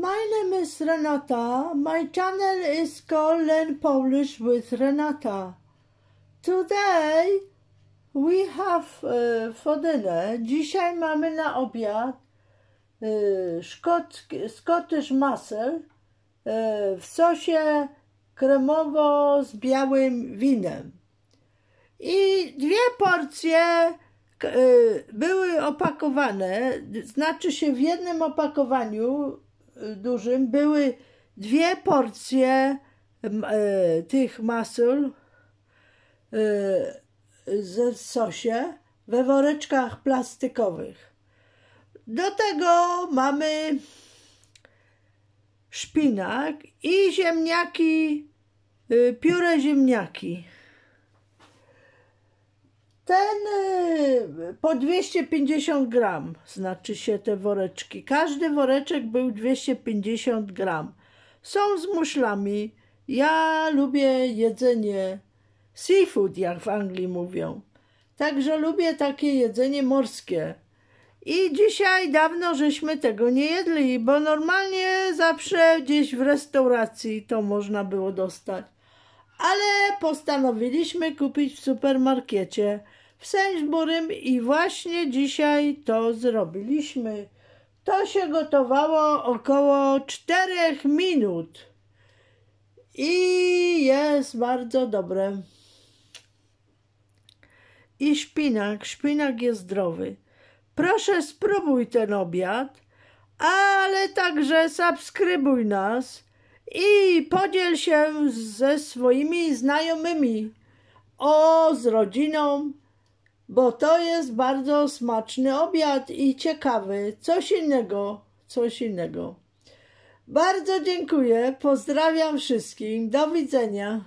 My name is Renata. My channel is called Learn Polish with Renata. Today we have uh, for dinner. Dzisiaj mamy na obiad uh, szkot, Scottish mussel uh, w sosie kremowo z białym winem. I dwie porcje były opakowane, znaczy się w jednym opakowaniu dużym były dwie porcje y, tych masul y, ze sosie we woreczkach plastikowych. Do tego mamy szpinak i ziemniaki, y, pióre ziemniaki. Ten po 250 gram, znaczy się te woreczki. Każdy woreczek był 250 gram. Są z muszlami. Ja lubię jedzenie seafood, jak w Anglii mówią. Także lubię takie jedzenie morskie. I dzisiaj dawno żeśmy tego nie jedli, bo normalnie zawsze gdzieś w restauracji to można było dostać. Ale postanowiliśmy kupić w supermarkecie w Sainsburym i właśnie dzisiaj to zrobiliśmy. To się gotowało około 4 minut i jest bardzo dobre. I szpinak, szpinak jest zdrowy. Proszę spróbuj ten obiad, ale także subskrybuj nas i podziel się ze swoimi znajomymi o z rodziną, bo to jest bardzo smaczny obiad i ciekawy. Coś innego, coś innego. Bardzo dziękuję, pozdrawiam wszystkim, do widzenia.